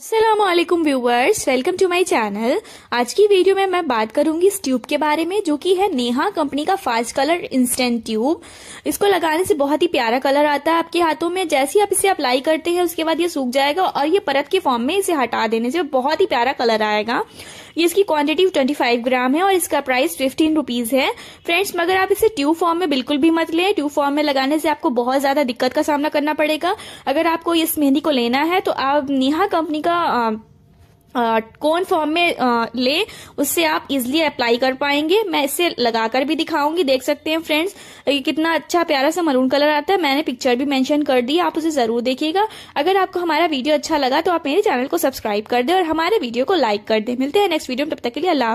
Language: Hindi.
Aslam viewers welcome to my channel आज की वीडियो में मैं बात करूँगी इस ट्यूब के बारे में, जो कि है नेहा कंपनी का फास्ट कलर इंस्टेंट ट्यूब इसको लगाने से बहुत ही प्यारा कलर आता है आपके हाथों में। जैसे ही आप इसे अप्लाई करते हैं, उसके बाद ये सूख जाएगा और ये परत के फॉर्म में इसे हटा देने से बहुत ही प्यारा कलर आएगा। ये इसकी क्वांटिटी 25 ग्राम है और इसका प्राइस फिफ्टीन रुपीज़ है। फ्रेंड्स मगर आप इसे ट्यूब फॉर्म में बिल्कुल भी मत लें। ट्यूब फॉर्म में लगाने से आपको बहुत ज़्यादा दिक्कत का सामना करना पड़ेगा। अगर आपको इस मेहंदी को लेना है तो आप नेहा कंपनी का कौन फॉर्म में आ, ले उससे आप इजिली अप्लाई कर पाएँगे। मैं इसे लगाकर भी दिखाऊँगी देख सकते हैं फ्रेंड्स कितना अच्छा प्यारा सा मरून कलर आता है मैंने पिक्चर भी मेंशन कर दी आप उसे ज़रूर देखिएगा। अगर आपको हमारा वीडियो अच्छा लगा तो आप मेरे चैनल को सब्सक्राइब कर दे और हमारे वीडियो को लाइक कर दे। मिलते हैं नेक्स्ट वीडियो में तब तक के लिए अल्लाह